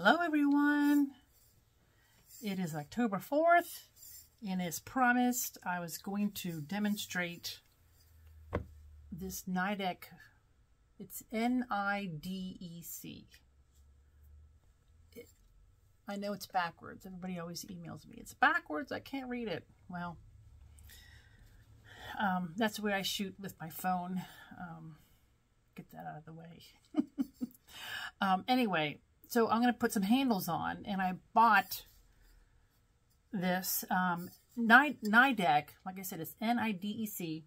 Hello everyone. It is October 4th and as promised I was going to demonstrate this Nidec. It's N-I-D-E-C. I know it's backwards. Everybody always emails me. It's backwards. I can't read it. Well, um, that's the way I shoot with my phone. Um, get that out of the way. um, anyway, so I'm going to put some handles on, and I bought this um, Nidec. Like I said, it's N-I-D-E-C.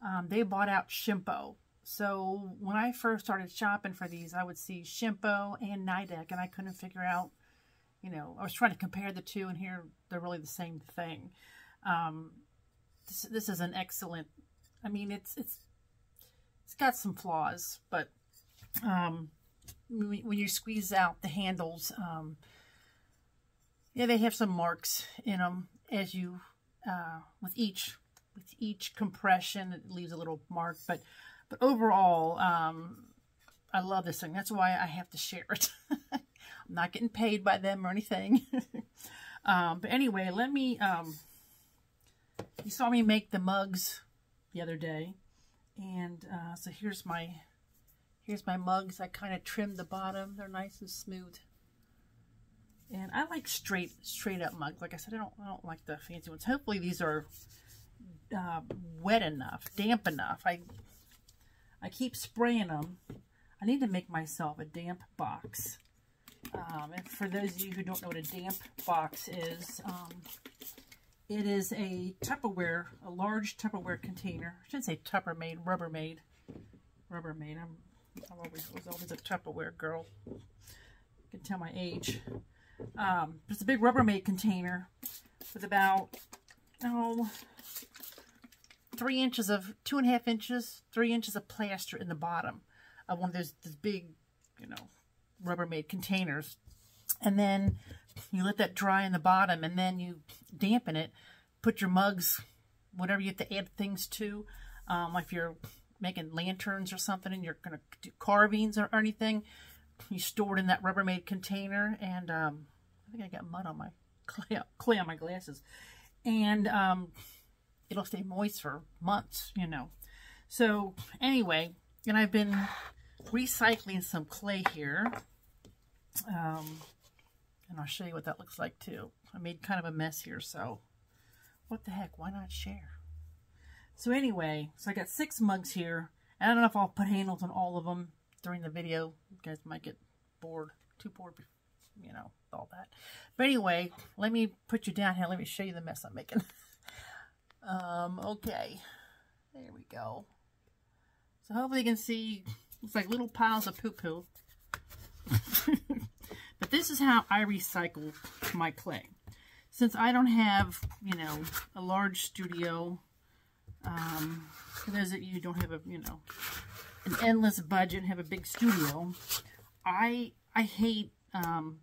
Um, they bought out Shimpo. So when I first started shopping for these, I would see Shimpo and Nidec, and I couldn't figure out, you know, I was trying to compare the two, and here they're really the same thing. Um, this, this is an excellent, I mean, it's, it's, it's got some flaws, but um, when you squeeze out the handles, um, yeah, they have some marks in them as you, uh, with each, with each compression, it leaves a little mark, but, but overall, um, I love this thing. That's why I have to share it. I'm not getting paid by them or anything. um, but anyway, let me, um, you saw me make the mugs the other day. And uh, so here's my Here's my mugs. I kind of trimmed the bottom. They're nice and smooth. And I like straight straight up mugs. Like I said, I don't I don't like the fancy ones. Hopefully these are uh, wet enough, damp enough. I I keep spraying them. I need to make myself a damp box. Um, and for those of you who don't know what a damp box is, um, it is a Tupperware, a large Tupperware container. I shouldn't say Tuppermade, Rubbermaid. Rubbermaid. I'm I always was always a Tupperware girl. You can tell my age. Um, it's a big Rubbermaid container with about, oh, three inches of, two and a half inches, three inches of plaster in the bottom of one of those, those big, you know, Rubbermaid containers. And then you let that dry in the bottom and then you dampen it. Put your mugs, whatever you have to add things to. Um, if you're making lanterns or something and you're going to do carvings or, anything, you store it in that Rubbermaid container. And um, I think I got mud on my clay, clay on my glasses. And um, it'll stay moist for months, you know. So anyway, and I've been recycling some clay here. Um, and I'll show you what that looks like too. I made kind of a mess here, so what the heck, why not share? So anyway, so I got six mugs here. I don't know if I'll put handles on all of them during the video. You guys might get bored, too bored, you know, all that. But anyway, let me put you down here. Let me show you the mess I'm making. um, okay. There we go. So hopefully you can see, it's like little piles of poo-poo. but this is how I recycle my clay. Since I don't have, you know, a large studio um, for those of you who don't have a, you know, an endless budget, and have a big studio, I I hate um,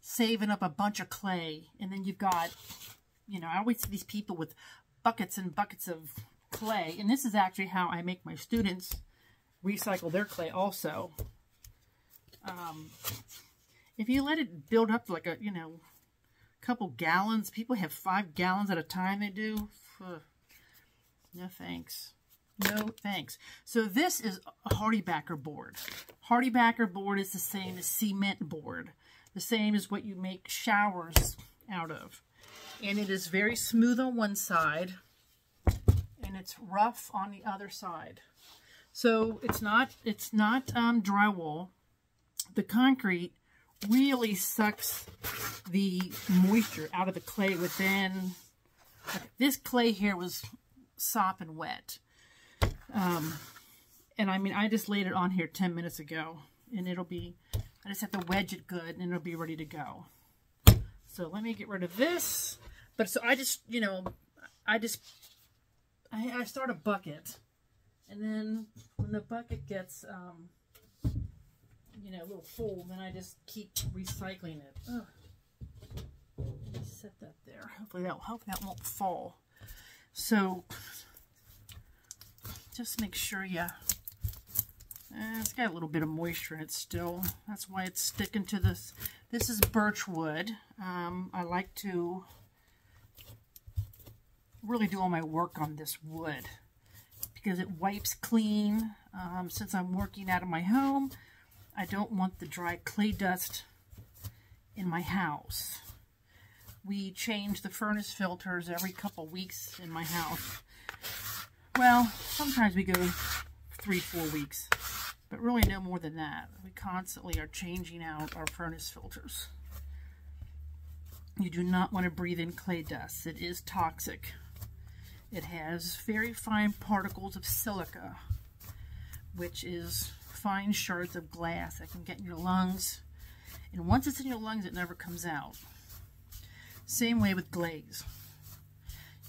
saving up a bunch of clay and then you've got, you know, I always see these people with buckets and buckets of clay. And this is actually how I make my students recycle their clay also. Um, if you let it build up like a, you know, couple gallons, people have five gallons at a time they do. Ugh. No thanks. No thanks. So this is a HardieBacker board. HardieBacker board is the same as cement board. The same as what you make showers out of. And it is very smooth on one side and it's rough on the other side. So it's not it's not um, drywall. The concrete really sucks the moisture out of the clay within. This clay here was sopping wet. Um, and I mean, I just laid it on here 10 minutes ago. And it'll be, I just have to wedge it good and it'll be ready to go. So let me get rid of this. But so I just, you know, I just, I, I start a bucket. And then when the bucket gets, um, you know, a little full, then I just keep recycling it. Ugh. Set that there. Hopefully that, hopefully that won't fall. So just make sure you And it's got a little bit of moisture in it still. That's why it's sticking to this. This is birch wood. Um, I like to really do all my work on this wood because it wipes clean. Um, since I'm working out of my home, I don't want the dry clay dust in my house. We change the furnace filters every couple weeks in my house. Well, sometimes we go three, four weeks, but really no more than that. We constantly are changing out our furnace filters. You do not want to breathe in clay dust. It is toxic. It has very fine particles of silica, which is fine shards of glass that can get in your lungs. And once it's in your lungs, it never comes out. Same way with glaze.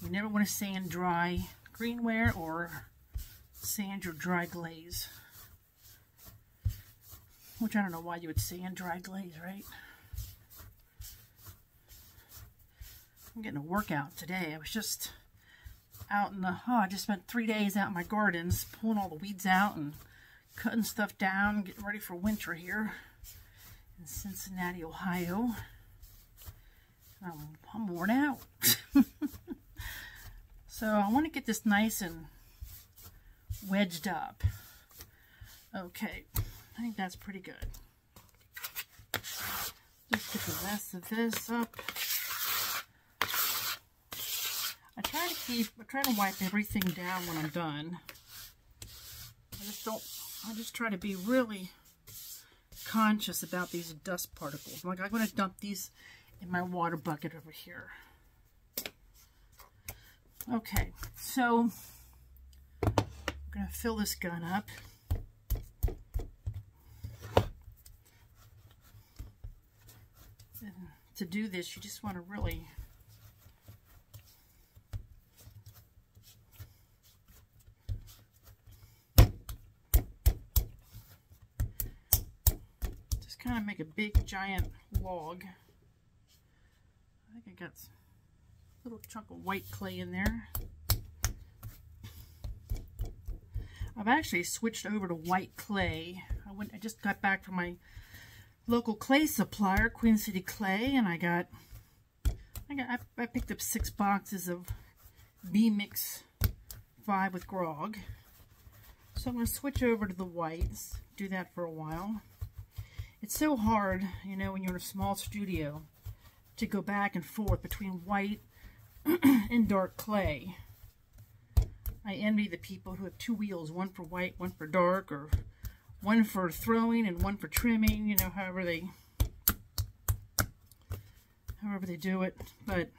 You never want to sand dry greenware or sand your dry glaze. Which I don't know why you would sand dry glaze, right? I'm getting a workout today. I was just out in the, oh, I just spent three days out in my gardens pulling all the weeds out and cutting stuff down, getting ready for winter here in Cincinnati, Ohio. I'm, I'm worn out. so I want to get this nice and wedged up. Okay, I think that's pretty good. Just get the rest of this up. I try to keep, I try to wipe everything down when I'm done. I just don't, I just try to be really conscious about these dust particles. Like I'm going to dump these in my water bucket over here. Okay, so I'm going to fill this gun up. And to do this, you just want to really just kind of make a big giant log. I think I got a little chunk of white clay in there. I've actually switched over to white clay. I went. I just got back from my local clay supplier, Queen City Clay, and I got. I got. I, I picked up six boxes of B Mix Five with Grog. So I'm going to switch over to the whites. Do that for a while. It's so hard, you know, when you're in a small studio to go back and forth between white and dark clay. I envy the people who have two wheels, one for white, one for dark, or one for throwing and one for trimming, you know, however they however they do it. But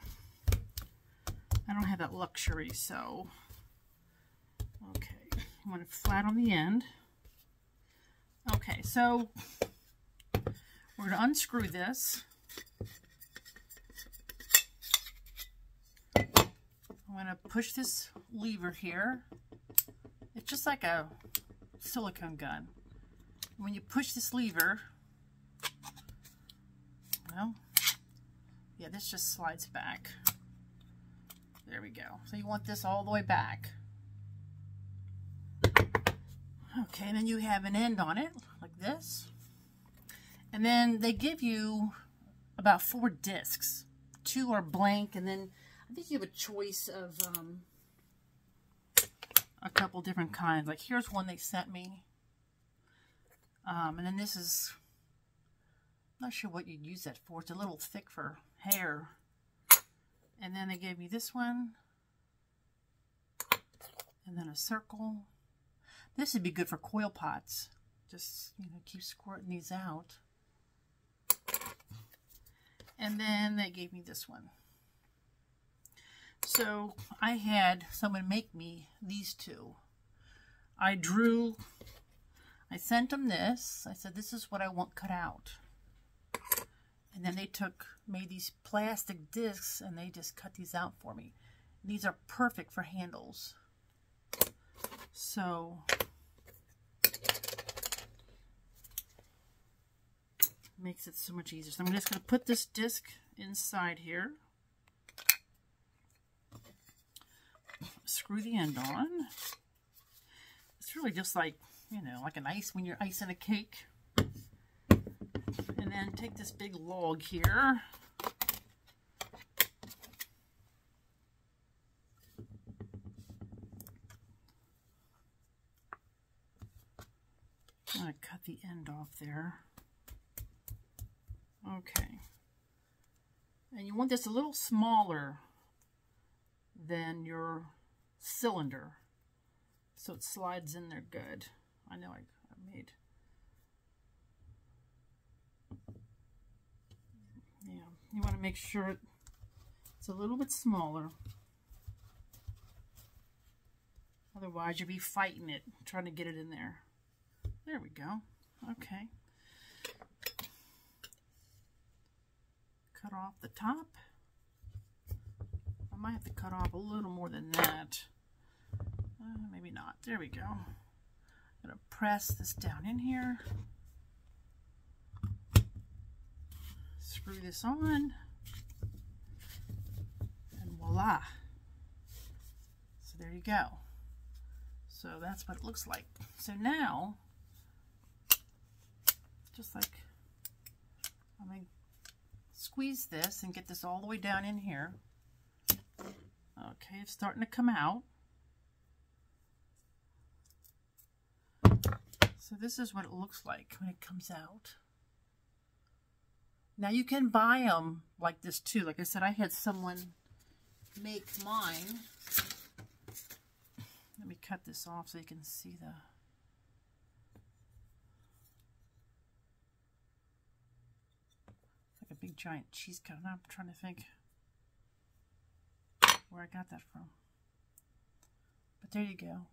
I don't have that luxury, so okay. Want it flat on the end. Okay, so we're going to unscrew this. I'm going to push this lever here. It's just like a silicone gun. When you push this lever, well, yeah, this just slides back. There we go. So you want this all the way back. Okay, and then you have an end on it, like this. And then they give you about four discs. Two are blank, and then I think you have a choice of um, a couple different kinds. Like here's one they sent me. Um, and then this is, I'm not sure what you'd use that for. It's a little thick for hair. And then they gave me this one. And then a circle. This would be good for coil pots. Just, you know, keep squirting these out. And then they gave me this one. So I had someone make me these two. I drew, I sent them this. I said, this is what I want cut out. And then they took, made these plastic discs and they just cut these out for me. These are perfect for handles. So, makes it so much easier. So I'm just going to put this disc inside here. Screw the end on. It's really just like you know, like an ice when you're icing a cake. And then take this big log here. I'm going to cut the end off there. Okay. And you want this a little smaller than your cylinder. So it slides in there good. I know I, I made yeah you want to make sure it's a little bit smaller. Otherwise you'll be fighting it trying to get it in there. There we go. Okay. Cut off the top. I might have to cut off a little more than that uh, maybe not. There we go. I'm going to press this down in here. Screw this on. And voila. So there you go. So that's what it looks like. So now, just like, I'm going to squeeze this and get this all the way down in here. Okay, it's starting to come out. So this is what it looks like when it comes out. Now you can buy them like this too. Like I said, I had someone make mine. Let me cut this off so you can see the... like a big giant cheese cut. I'm trying to think where I got that from. But there you go.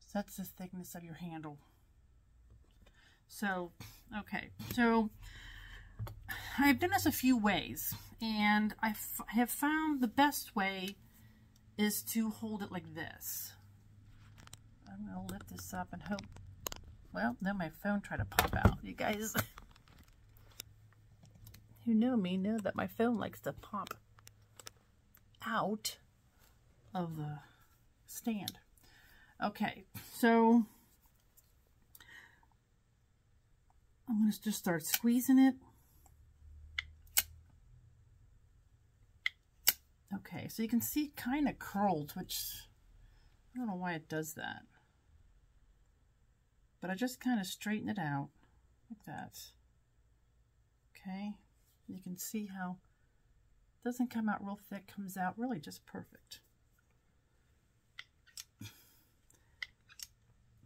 So that's the thickness of your handle. So, okay, so I've done this a few ways, and I have found the best way is to hold it like this. I'm going to lift this up and hope, well, then my phone tried to pop out. You guys who know me know that my phone likes to pop out of the stand. Okay, so I'm going to just start squeezing it. Okay, so you can see it kind of curled, which I don't know why it does that. But I just kind of straighten it out like that. Okay, you can see how it doesn't come out real thick, comes out really just perfect.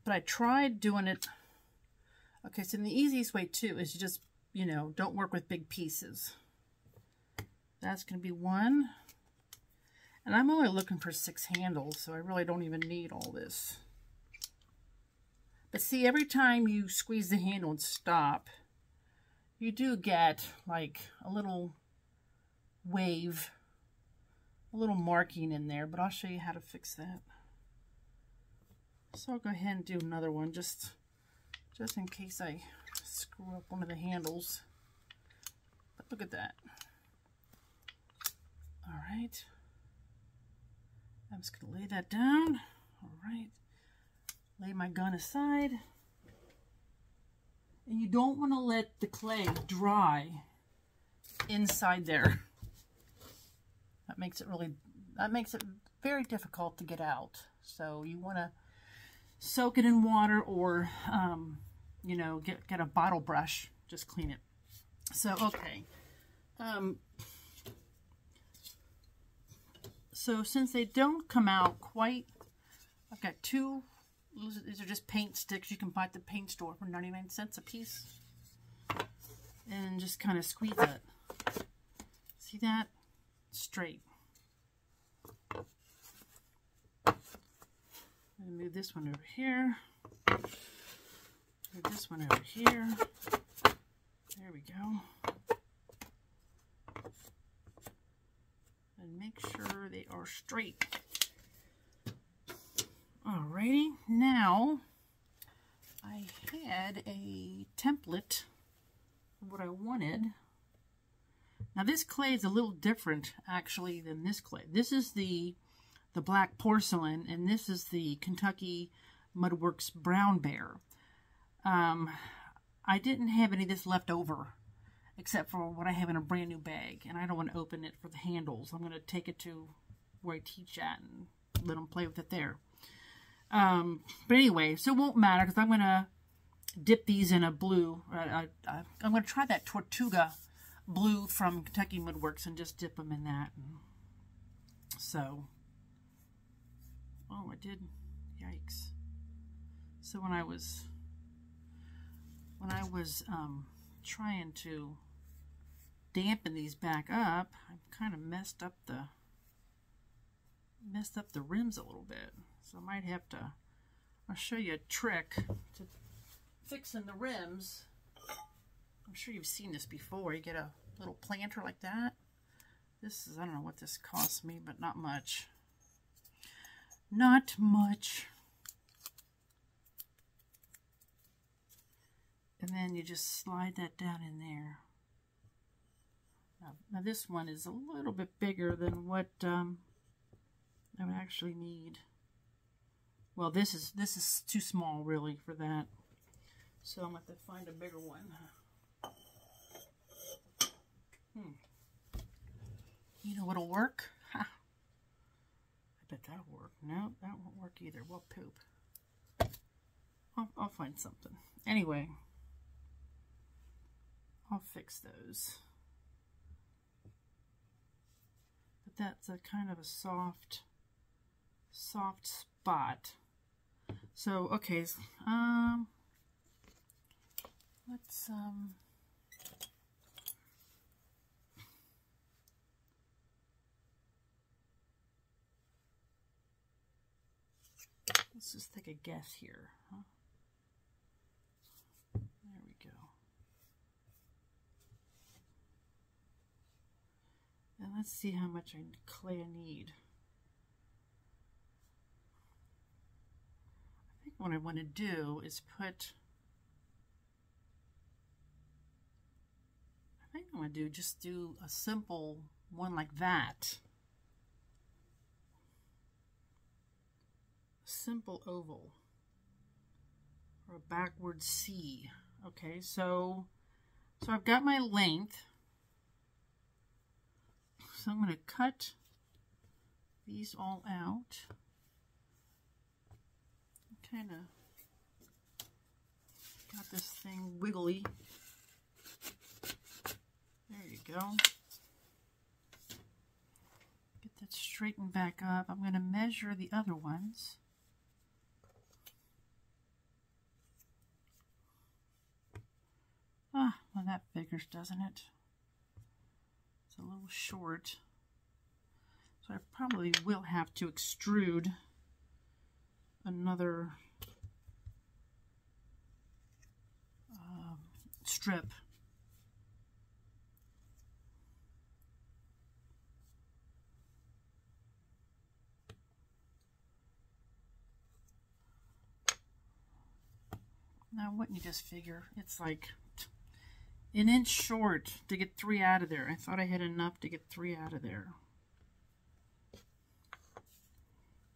But I tried doing it Okay, so the easiest way too is you just, you know, don't work with big pieces. That's going to be one. And I'm only looking for six handles, so I really don't even need all this. But see, every time you squeeze the handle and stop, you do get like a little wave, a little marking in there, but I'll show you how to fix that. So I'll go ahead and do another one, just just in case I screw up one of the handles. But look at that. All right. I'm just going to lay that down. All right. Lay my gun aside. And you don't want to let the clay dry inside there. That makes it really, that makes it very difficult to get out. So you want to soak it in water or um, you know, get, get a bottle brush, just clean it. So, okay. Um, so since they don't come out quite, I've got two, these are just paint sticks. You can buy at the paint store for 99 cents a piece. And just kind of squeeze it. See that? Straight. move this one over here. Put this one over here. There we go. And make sure they are straight. Alrighty, now I had a template of what I wanted. Now this clay is a little different actually than this clay. This is the the black porcelain and this is the Kentucky Mudworks Brown Bear. Um, I didn't have any of this left over except for what I have in a brand new bag. And I don't want to open it for the handles. I'm going to take it to where I teach at and let them play with it there. Um, but anyway, so it won't matter because I'm going to dip these in a blue. I, I'm going to try that Tortuga blue from Kentucky Mudworks and just dip them in that. So, oh, I did. Yikes. So when I was, when I was um, trying to dampen these back up, I kind of messed up the, messed up the rims a little bit. So I might have to, I'll show you a trick to fixing the rims. I'm sure you've seen this before. You get a little planter like that. This is, I don't know what this cost me, but not much. Not much. And then you just slide that down in there. Now, now this one is a little bit bigger than what um, I would actually need. Well, this is this is too small really for that. So I'm going to find a bigger one. Hmm. You know what'll work? Ha. I bet that'll work. No, that won't work either. Well, poop. I'll, I'll find something. Anyway, I'll fix those. But that's a kind of a soft, soft spot. So, okay, um, let's, um, let's just take a guess here. Huh? There we go. And let's see how much clay I need. I think what I want to do is put, I think I'm going to do just do a simple one like that. simple oval or a backward C. Okay, so so I've got my length. So I'm going to cut these all out. Kind of got this thing wiggly. There you go. Get that straightened back up. I'm going to measure the other ones. Ah, well that figures, doesn't it? It's a little short. So I probably will have to extrude another uh, strip. Now, wouldn't you just figure? It's like an inch short to get three out of there. I thought I had enough to get three out of there.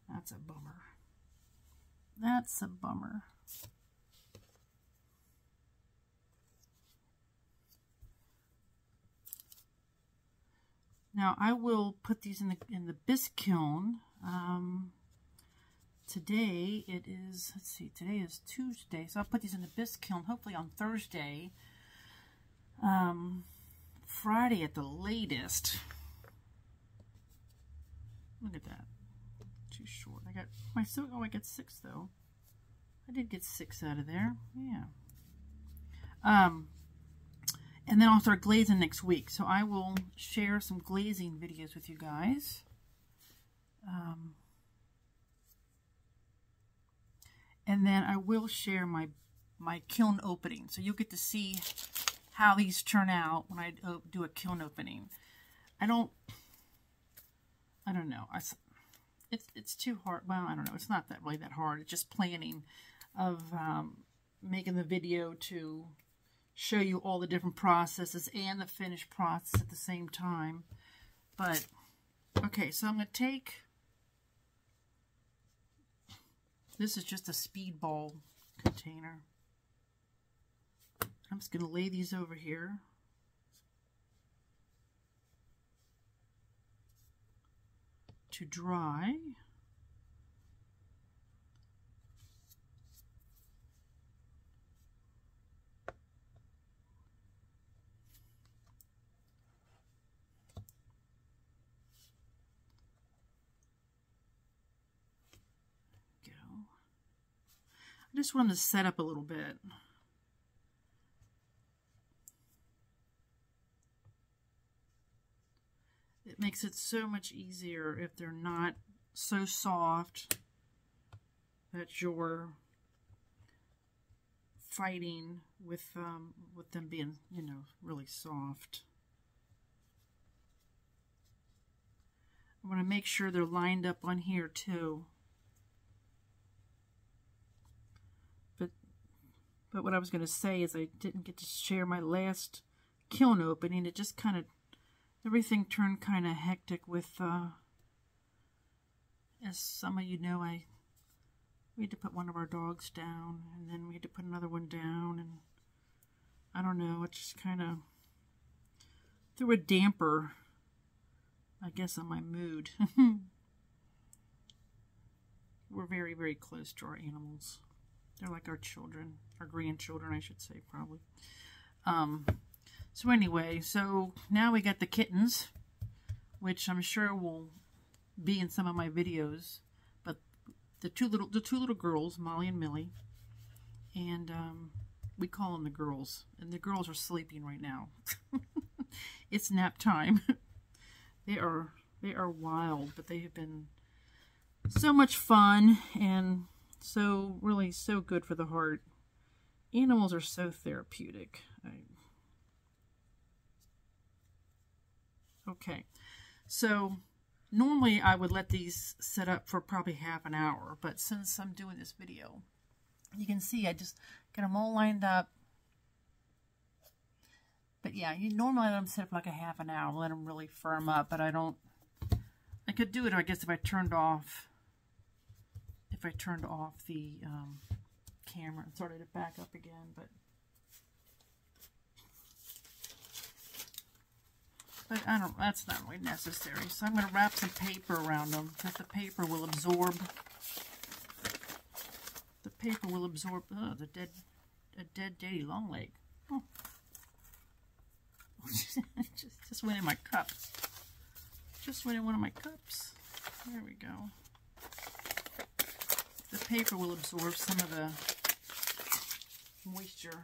That's a bummer. That's a bummer. Now I will put these in the in the bisque kiln. Um, today it is. Let's see. Today is Tuesday, so I'll put these in the bisque kiln. Hopefully on Thursday um, Friday at the latest. Look at that. Too short. I got my so oh I got six though. I did get six out of there. Yeah. Um and then I'll start glazing next week. So I will share some glazing videos with you guys. Um, and then I will share my my kiln opening. So you'll get to see how these turn out when I do a kiln opening. I don't, I don't know. I, it's, it's too hard. Well, I don't know. It's not that really that hard. It's just planning of um, making the video to show you all the different processes and the finished process at the same time. But, okay, so I'm going to take This is just a speedball container. I'm just going to lay these over here. To dry. Go. I just wanted to set up a little bit. Makes it so much easier if they're not so soft that you're fighting with um, with them being, you know, really soft. I want to make sure they're lined up on here too. But but what I was going to say is I didn't get to share my last kiln opening. It just kind of, everything turned kind of hectic with, uh, as some of you know, I, we had to put one of our dogs down, and then we had to put another one down, and I don't know, it just kind of threw a damper, I guess, on my mood. We're very, very close to our animals. They're like our children, our grandchildren, I should say, probably. Um, so anyway, so now we got the kittens, which I'm sure will be in some of my videos. But the two little, the two little girls, Molly and Millie, and um, we call them the girls, and the girls are sleeping right now. it's nap time. they are, they are wild, but they have been so much fun and so, really, so good for the heart. Animals are so therapeutic. I... Okay, so normally I would let these set up for probably half an hour, but since I'm doing this video, you can see I just get them all lined up. But yeah, you normally let them sit up like a half an hour, let them really firm up, but I don't, I could do it, I guess, if I turned off if I turned off the um, camera and started it back up again, but but I don't, that's not really necessary. So I'm going to wrap some paper around them because the paper will absorb, the paper will absorb, oh, the dead, a dead daddy long leg. Oh. just, just went in my cup. Just went in one of my cups. There we go the paper will absorb some of the moisture.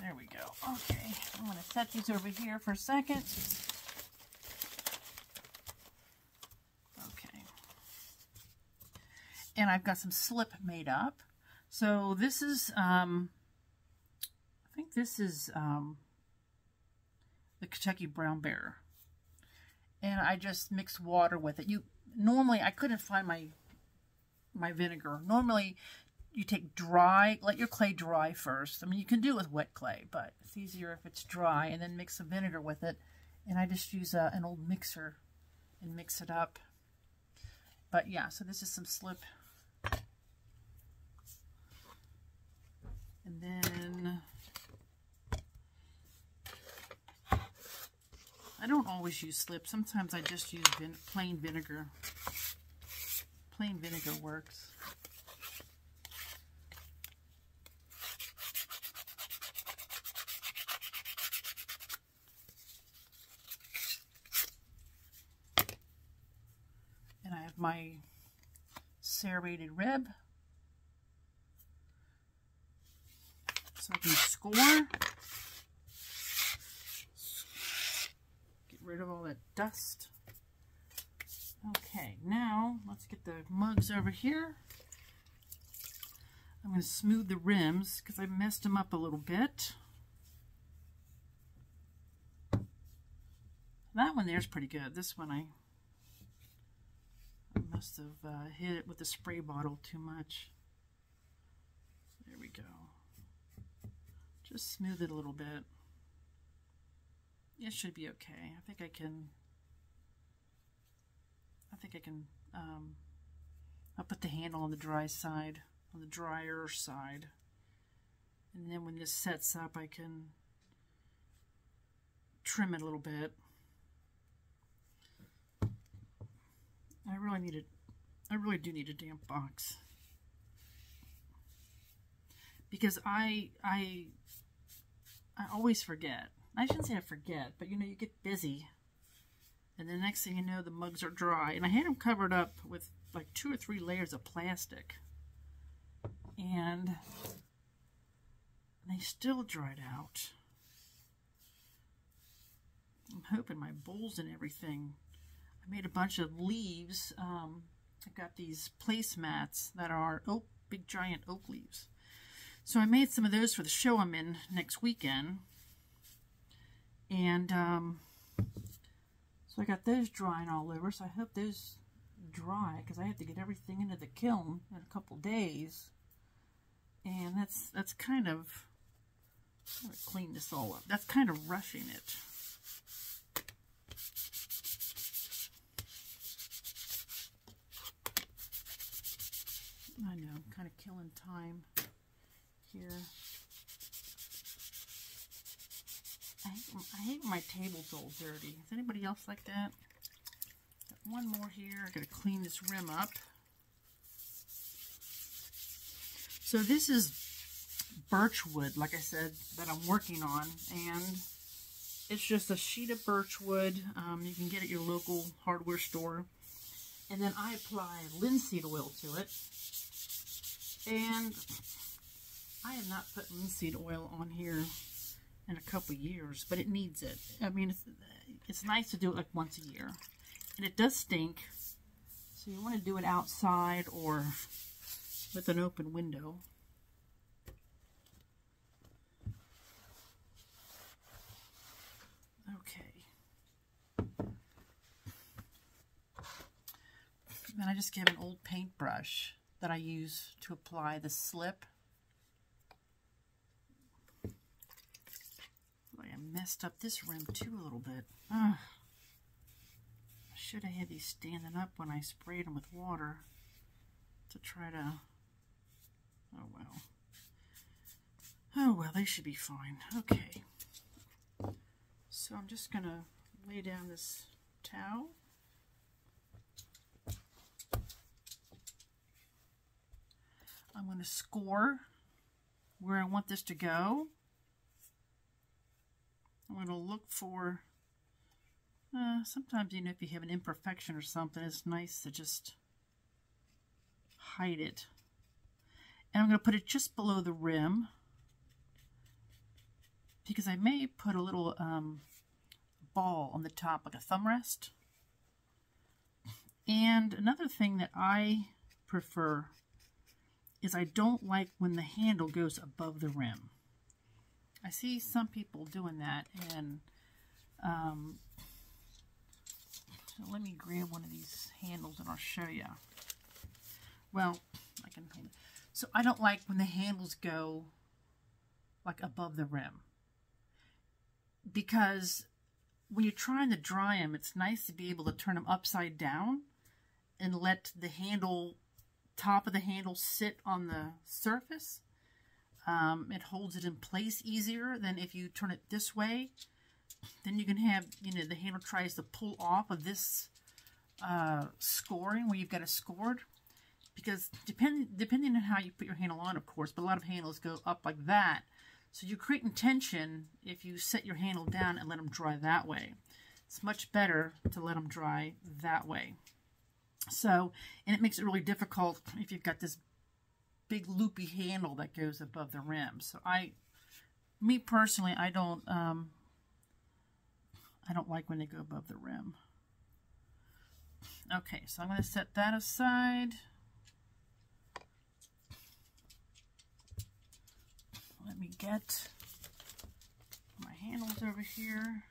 There we go. Okay, I'm going to set these over here for a second. Okay. And I've got some slip made up. So this is, um, I think this is um, the Kentucky Brown Bear. And I just mix water with it. You Normally, I couldn't find my my vinegar. Normally, you take dry, let your clay dry first. I mean, you can do it with wet clay, but it's easier if it's dry, and then mix some vinegar with it. And I just use a, an old mixer and mix it up. But yeah, so this is some slip. And then I don't always use slip. Sometimes I just use vin plain vinegar plain vinegar works. Have my serrated rib. So I can score. Get rid of all that dust. Okay, now let's get the mugs over here. I'm going to smooth the rims because I messed them up a little bit. That one there's pretty good. This one I, I must have uh, hit it with the spray bottle too much. There we go. Just smooth it a little bit. It should be okay. I think I can I think I can, um, I'll put the handle on the dry side, on the drier side. And then when this sets up, I can trim it a little bit. I really need a, I really do need a damp box. Because I, I, I always forget. I shouldn't say I forget, but you know, you get busy. And the next thing you know, the mugs are dry. And I had them covered up with like two or three layers of plastic. And they still dried out. I'm hoping my bowls and everything. I made a bunch of leaves. Um, I got these placemats that are oak, big giant oak leaves. So I made some of those for the show I'm in next weekend. And um, so I got those drying all over. So I hope those dry because I have to get everything into the kiln in a couple days. And that's that's kind of i clean this all up. That's kind of rushing it. I know, I'm kind of killing time here. I hate, I hate my table's all dirty. Is anybody else like that? Got one more here. I gotta clean this rim up. So this is birch wood, like I said, that I'm working on, and it's just a sheet of birch wood. Um, you can get at your local hardware store. And then I apply linseed oil to it. And I have not put linseed oil on here in a couple years, but it needs it. I mean, it's, it's nice to do it like once a year. And it does stink, so you want to do it outside or with an open window. Okay. Then I just get an old paintbrush that I use to apply the slip. I messed up this rim too a little bit. Ugh. I should have had these standing up when I sprayed them with water to try to... Oh, well. Oh, well, they should be fine. Okay. So I'm just going to lay down this towel. I'm going to score where I want this to go. I'm going to look for, uh, sometimes, you know, if you have an imperfection or something, it's nice to just hide it. And I'm going to put it just below the rim because I may put a little um, ball on the top, like a thumb rest. And another thing that I prefer is I don't like when the handle goes above the rim. I see some people doing that and um, so let me grab one of these handles and I'll show you. Well, I can hold it. So I don't like when the handles go like above the rim because when you're trying to dry them, it's nice to be able to turn them upside down and let the handle top of the handle sit on the surface. Um, it holds it in place easier than if you turn it this way. Then you can have, you know, the handle tries to pull off of this uh, scoring where you've got it scored. Because depending, depending on how you put your handle on, of course, but a lot of handles go up like that. So you're creating tension if you set your handle down and let them dry that way. It's much better to let them dry that way. So, and it makes it really difficult if you've got this big loopy handle that goes above the rim. So I, me personally, I don't, um, I don't like when they go above the rim. Okay, so I'm going to set that aside. Let me get my handles over here.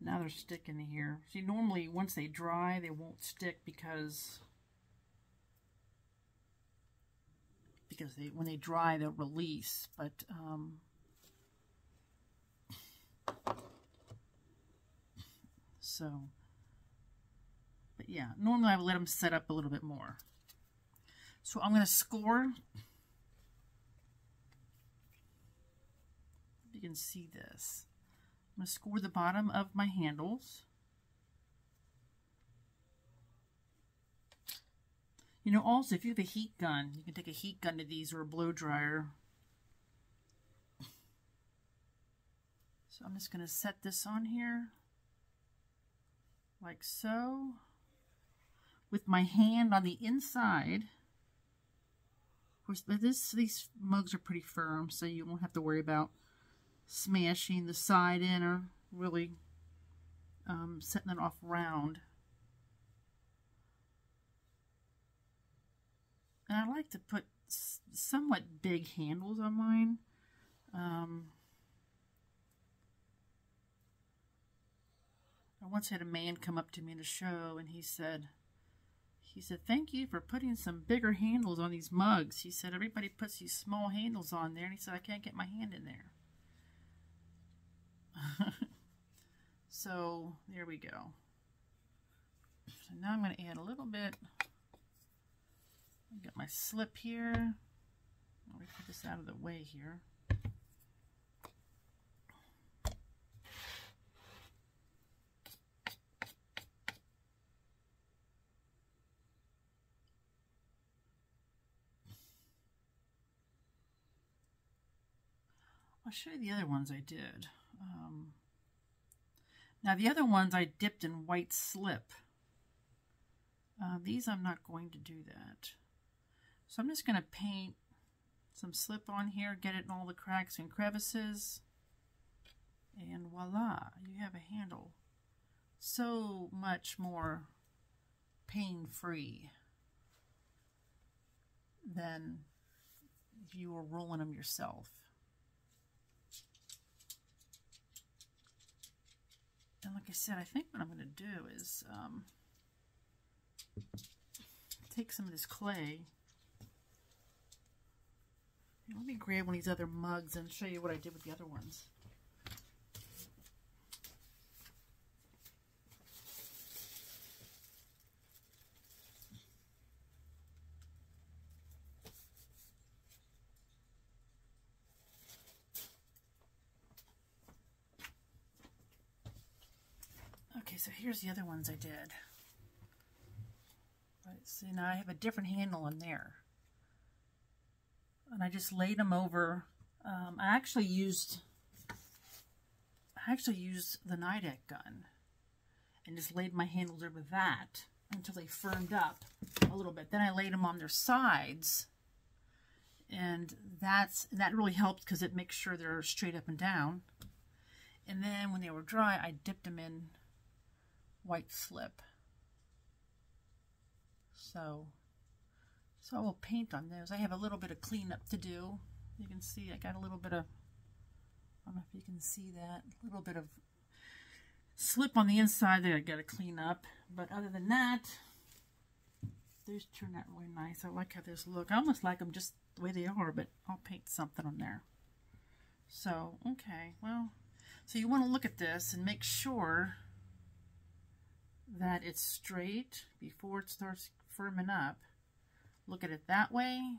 Now they're sticking here. See, normally once they dry, they won't stick because because they when they dry, they'll release. But um, so, but yeah, normally I would let them set up a little bit more. So I'm going to score. You can see this. I'm going to score the bottom of my handles. You know, also, if you have a heat gun, you can take a heat gun to these or a blow dryer. So I'm just going to set this on here, like so, with my hand on the inside. Of course, this, these mugs are pretty firm, so you won't have to worry about smashing the side in or really um, setting it off round. And I like to put somewhat big handles on mine. Um, I once had a man come up to me in a show and he said, he said, thank you for putting some bigger handles on these mugs. He said, everybody puts these small handles on there. And he said, I can't get my hand in there. so there we go. So now I'm going to add a little bit. I've got my slip here. Let me put this out of the way here. I'll show you the other ones I did. Um, now the other ones I dipped in white slip. Uh, these I'm not going to do that. So I'm just going to paint some slip on here, get it in all the cracks and crevices. And voila, you have a handle. So much more pain-free than if you were rolling them yourself. And like I said, I think what I'm going to do is um, take some of this clay. Let me grab one of these other mugs and show you what I did with the other ones. Okay, so here's the other ones I did. Right, see, now I have a different handle in there. And I just laid them over. Um, I actually used, I actually used the Nidec gun and just laid my handles over that until they firmed up a little bit. Then I laid them on their sides and that's that really helped because it makes sure they're straight up and down. And then when they were dry, I dipped them in white slip. So, so I will paint on those. I have a little bit of cleanup to do. You can see I got a little bit of, I don't know if you can see that, a little bit of slip on the inside that I got to clean up. But other than that, those turn out really nice. I like how those look. I almost like them just the way they are, but I'll paint something on there. So, okay, well, so you want to look at this and make sure that it's straight before it starts firming up. Look at it that way.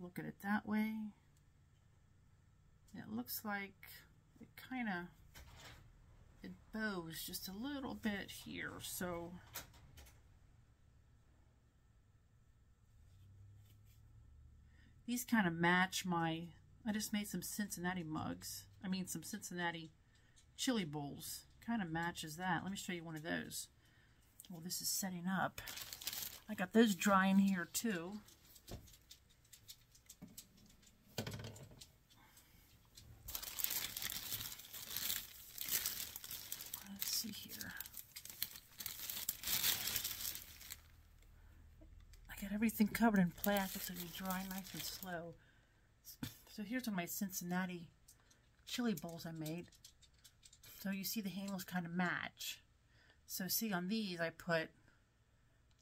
Look at it that way. It looks like it kind of, it bows just a little bit here. So these kind of match my, I just made some Cincinnati mugs. I mean some Cincinnati chili bowls kind of matches that. Let me show you one of those. Well, this is setting up. I got those drying here too. Let's see here. I got everything covered in plastic so they dry nice and slow. So here's one of my Cincinnati chili bowls I made. So you see the handles kind of match. So see on these I put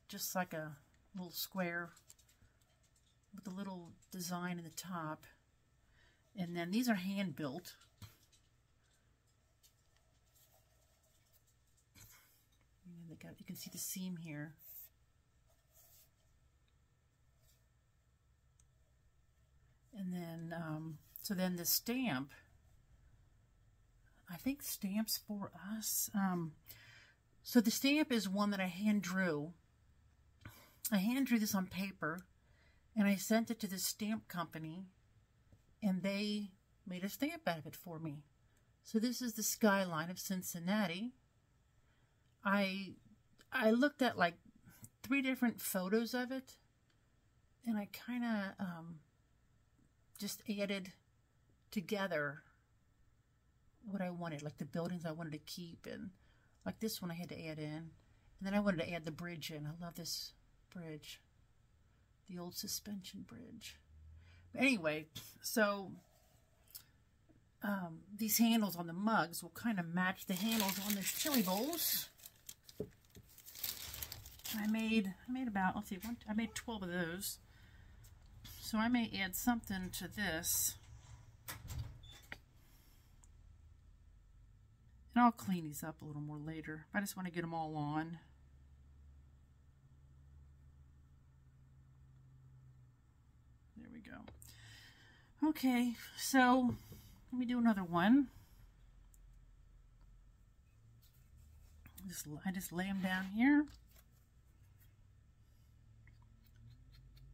just like a little square with a little design in the top. And then these are hand built. Got, you can see the seam here. And then, um, so then the stamp, I think stamps for us. Um, so the stamp is one that I hand drew. I hand drew this on paper and I sent it to the stamp company and they made a stamp out of it for me. So this is the skyline of Cincinnati. I I looked at like three different photos of it and I kind of um, just added together what I wanted, like the buildings I wanted to keep, and like this one I had to add in. And then I wanted to add the bridge in. I love this bridge, the old suspension bridge. But anyway, so um, these handles on the mugs will kind of match the handles on the chili bowls. I made I made about let's see one I made 12 of those so I may add something to this and I'll clean these up a little more later. I just want to get them all on. There we go. Okay so let me do another one. Just I just lay them down here.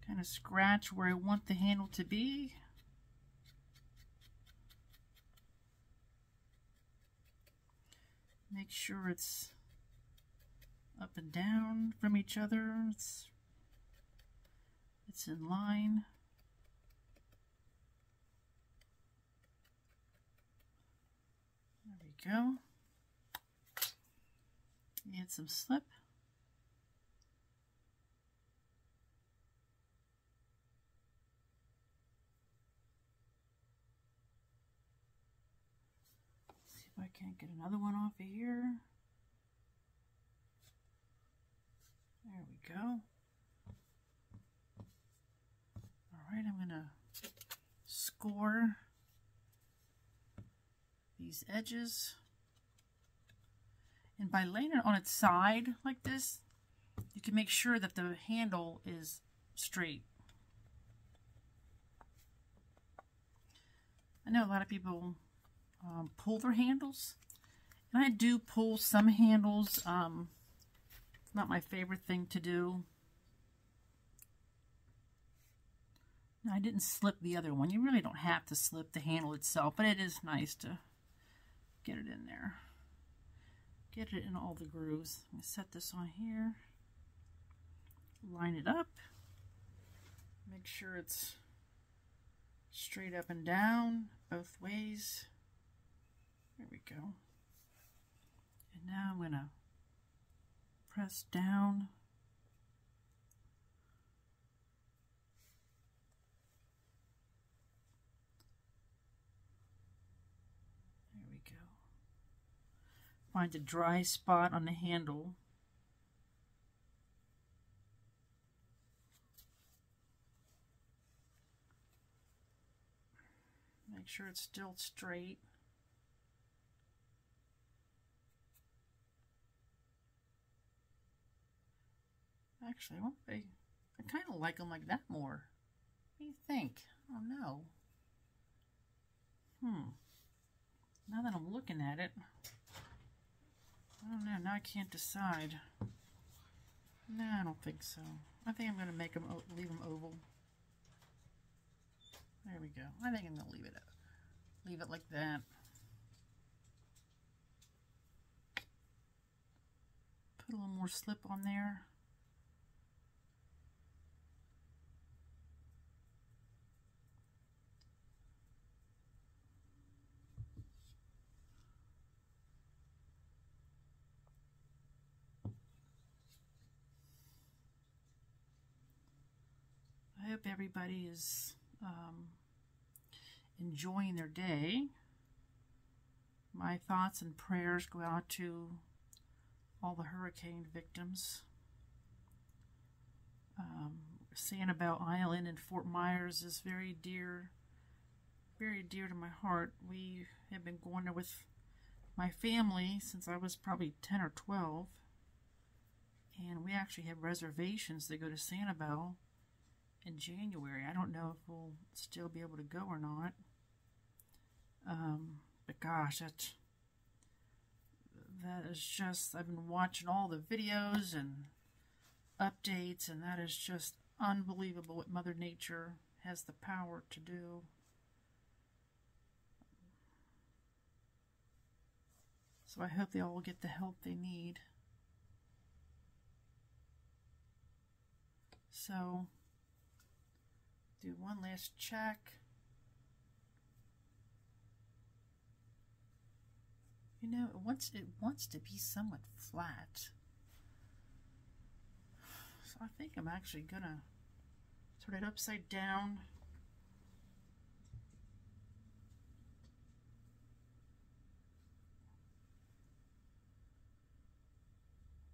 Kind of scratch where I want the handle to be. Make sure it's up and down from each other. It's, it's in line. There we go. Add some slip. I can't get another one off of here. There we go. All right, I'm going to score these edges. And by laying it on its side like this, you can make sure that the handle is straight. I know a lot of people um, pull their handles. And I do pull some handles. Um, not my favorite thing to do. I didn't slip the other one. You really don't have to slip the handle itself, but it is nice to get it in there. Get it in all the grooves. I'm going to set this on here. Line it up. Make sure it's straight up and down both ways. There we go. And now I'm going to press down. There we go. Find a dry spot on the handle. Make sure it's still straight. Actually, I, I kind of like them like that more. What do you think? Oh no. Hmm. Now that I'm looking at it, I don't know. Now I can't decide. No, I don't think so. I think I'm going to make them, leave them oval. There we go. I think I'm going to leave it, leave it like that. Put a little more slip on there. Hope everybody is um, enjoying their day. my thoughts and prayers go out to all the hurricane victims. Um, Sanibel Island in Fort Myers is very dear, very dear to my heart. We have been going there with my family since I was probably 10 or 12. And we actually have reservations to go to Sanibel in January. I don't know if we'll still be able to go or not. Um, but gosh, that that is just I've been watching all the videos and updates, and that is just unbelievable what Mother Nature has the power to do. So I hope they all get the help they need. So, do one last check. You know, it wants, it wants to be somewhat flat. So I think I'm actually gonna turn it upside down.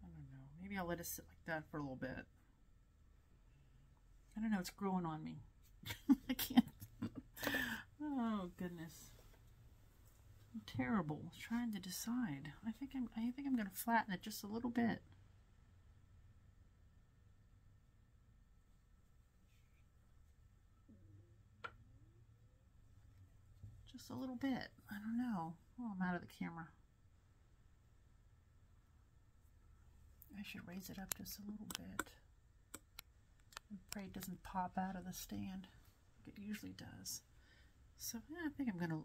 I don't know. Maybe I'll let it sit like that for a little bit. I don't know. It's growing on me. I can't. oh goodness. I'm terrible trying to decide. I think I'm I think I'm gonna flatten it just a little bit. Just a little bit. I don't know. Oh, I'm out of the camera. I should raise it up just a little bit. I'm afraid it doesn't pop out of the stand like it usually does. So yeah, I think I'm going to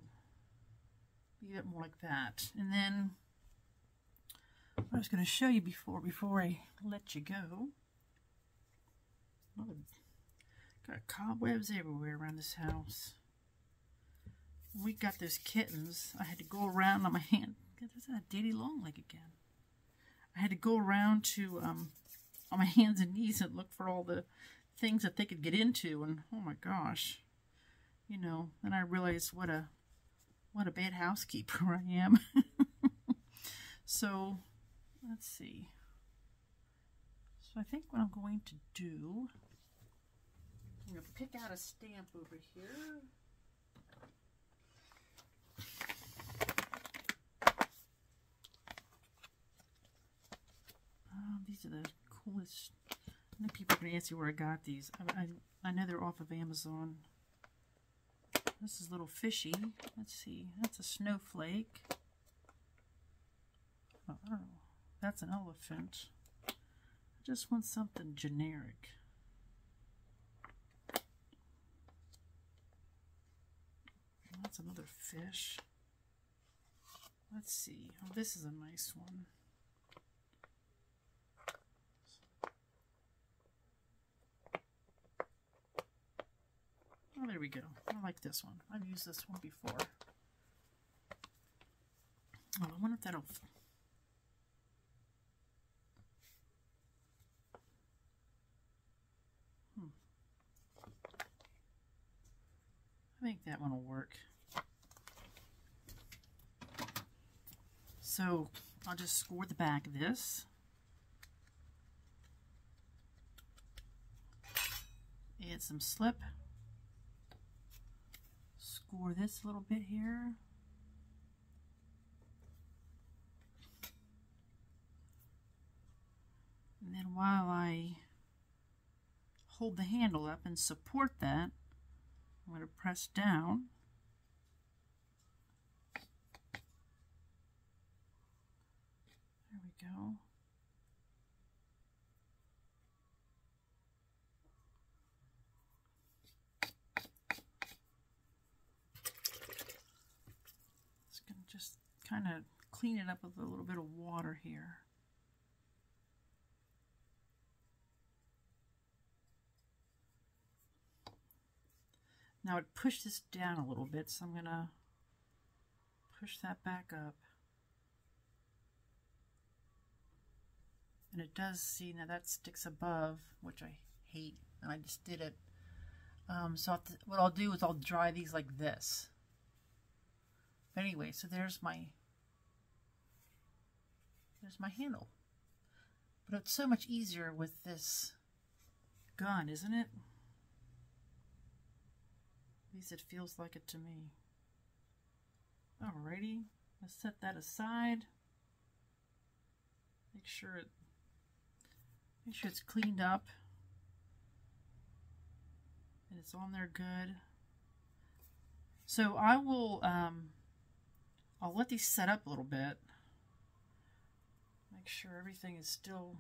leave it more like that. And then what I was going to show you before before I let you go. Another, got cobwebs everywhere around this house. When we got those kittens, I had to go around on my hand. There's that Daddy Longleg again. I had to go around to um, on my hands and knees and look for all the things that they could get into and oh my gosh you know then i realized what a what a bad housekeeper i am. So let's see. So i think what i'm going to do i'm going to pick out a stamp over here. Oh, these are the coolest know people to ask you where I got these. I, I, I know they're off of Amazon. This is a little fishy. Let's see. That's a snowflake. Oh, that's an elephant. I just want something generic. That's another fish. Let's see. Oh, this is a nice one. Oh, there we go. I like this one. I've used this one before. Oh, I wonder if that'll... Hmm. I think that one will work. So, I'll just score the back of this. Add some slip score this little bit here. And then while I hold the handle up and support that, I'm going to press down. There we go. Kind of clean it up with a little bit of water here. Now it pushed this down a little bit, so I'm going to push that back up. And it does see, now that sticks above, which I hate, and I just did it. Um, so what I'll do is I'll dry these like this. But anyway, so there's my there's my handle. But it's so much easier with this gun, isn't it? At least it feels like it to me. Alrighty, let's set that aside. Make sure it make sure it's cleaned up and it's on there good. So I will um, I'll let these set up a little bit. Make sure everything is still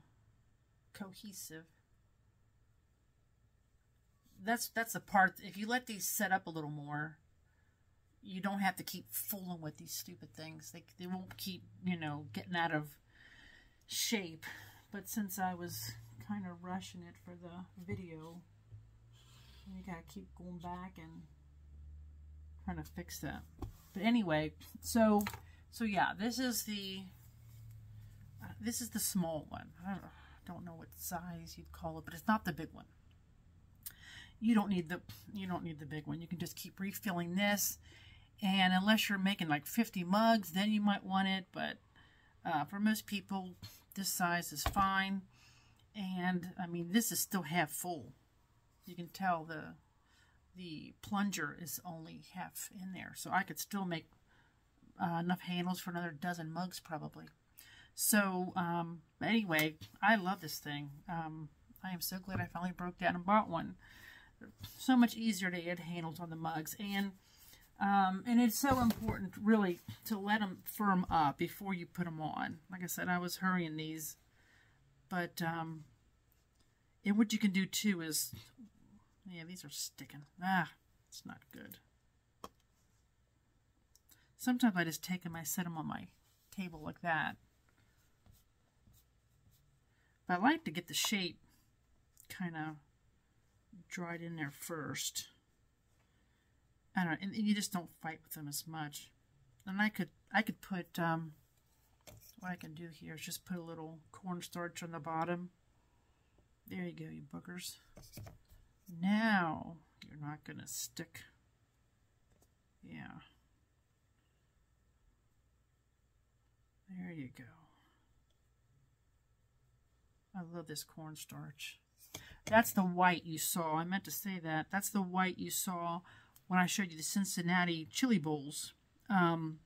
cohesive. That's that's the part if you let these set up a little more, you don't have to keep fooling with these stupid things. They they won't keep, you know, getting out of shape. But since I was kind of rushing it for the video, you gotta keep going back and trying to fix that. But anyway, so so yeah, this is the this is the small one. I don't, know what size you'd call it, but it's not the big one. You don't need the you don't need the big one. You can just keep refilling this, and unless you're making like 50 mugs, then you might want it. But uh, for most people, this size is fine. And I mean, this is still half full. You can tell the the plunger is only half in there. So I could still make uh, enough handles for another dozen mugs probably. So um, anyway, I love this thing. Um, I am so glad I finally broke down and bought one. So much easier to add handles on the mugs. And um, and it's so important, really, to let them firm up before you put them on. Like I said, I was hurrying these. But um, and what you can do, too, is yeah, these are sticking. Ah, it's not good. Sometimes I just take them, I set them on my table like that. But I like to get the shape kind of dried in there first. I don't know, and you just don't fight with them as much. And I could I could put um, what I can do here is just put a little cornstarch on the bottom. There you go, you bookers. Now, you're not going to stick. Yeah. There you go. I love this cornstarch. That's the white you saw. I meant to say that. That's the white you saw when I showed you the Cincinnati chili bowls. Um,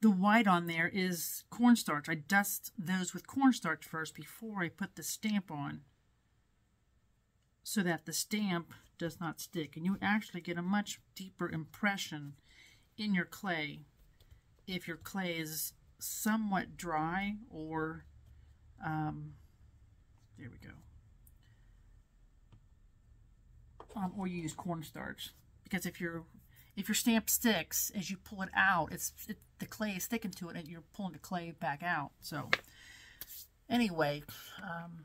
the white on there is cornstarch. I dust those with cornstarch first before I put the stamp on so that the stamp does not stick. And you actually get a much deeper impression in your clay if your clay is somewhat dry or, um, there we go, um, or you use cornstarch. Because if your if your stamp sticks as you pull it out, it's it, the clay is sticking to it and you're pulling the clay back out. So anyway, um,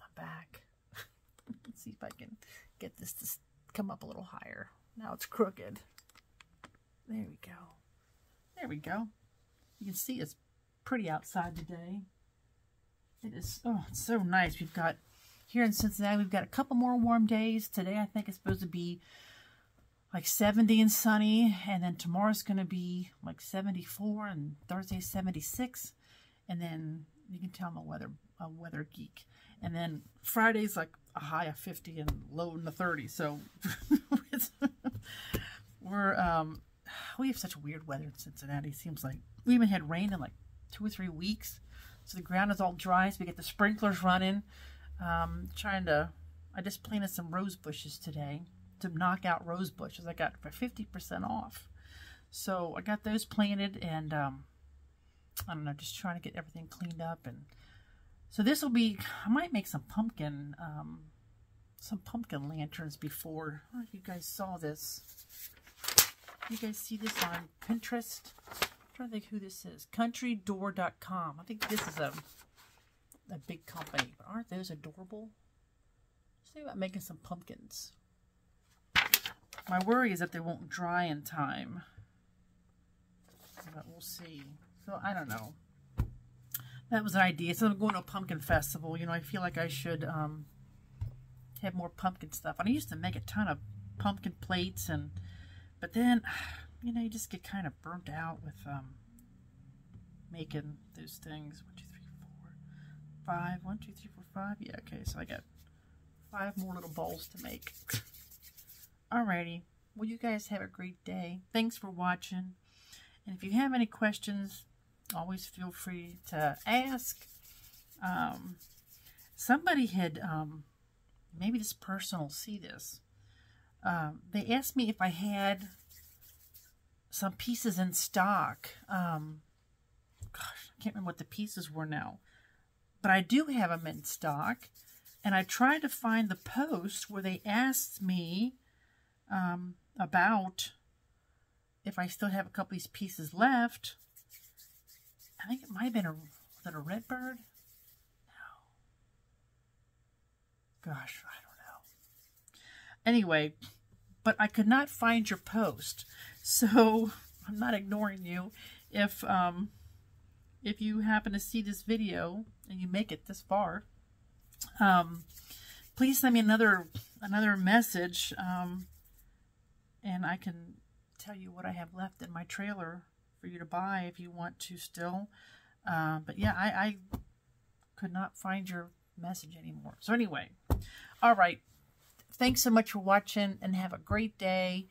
I'm back. Let's see if I can get this to come up a little higher. Now it's crooked. There we go. There we go. You can see it's pretty outside today. It is, oh, it's so nice. We've got, here in Cincinnati, we've got a couple more warm days. Today, I think it's supposed to be like 70 and sunny. And then tomorrow's going to be like 74 and Thursday 76. And then you can tell I'm a weather, a weather geek. And then Friday's like a high of 50 and low in the 30s. So we're, um, we have such weird weather in Cincinnati. It seems like we haven't had rain in like two or three weeks. So the ground is all dry. So we get the sprinklers running. Um, trying to, I just planted some rose bushes today to knock out rose bushes. I got for 50% off. So I got those planted and, um, I don't know, just trying to get everything cleaned up and so this will be, I might make some pumpkin, um, some pumpkin lanterns before. I don't know if you guys saw this. You guys see this on Pinterest? Trying to think who this is. Countrydoor.com. I think this is a, a big company. But aren't those adorable? Let's think about making some pumpkins. My worry is that they won't dry in time. But we'll see. So I don't know that was an idea. So I'm going to a pumpkin festival. You know, I feel like I should um, have more pumpkin stuff. And I used to make a ton of pumpkin plates, and but then, you know, you just get kind of burnt out with um, making those things. One, two, three, four, five. One, two, three, four, five. Yeah, okay, so I got five more little bowls to make. Alrighty. Well, you guys have a great day. Thanks for watching. And if you have any questions, always feel free to ask. Um, somebody had, um, maybe this person will see this. Um, they asked me if I had some pieces in stock. Um, gosh, I can't remember what the pieces were now. But I do have them in stock. And I tried to find the post where they asked me um, about if I still have a couple of these pieces left. I think it might have been a, was it a red bird? No. Gosh, I don't know. Anyway, but I could not find your post. So I'm not ignoring you. If, um, if you happen to see this video and you make it this far, um, please send me another, another message. Um, and I can tell you what I have left in my trailer for you to buy if you want to still. Uh, but yeah, I, I could not find your message anymore. So anyway, all right. Thanks so much for watching and have a great day.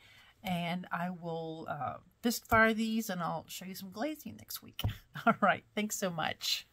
And I will uh, bisque fire these and I'll show you some glazing next week. All right. Thanks so much.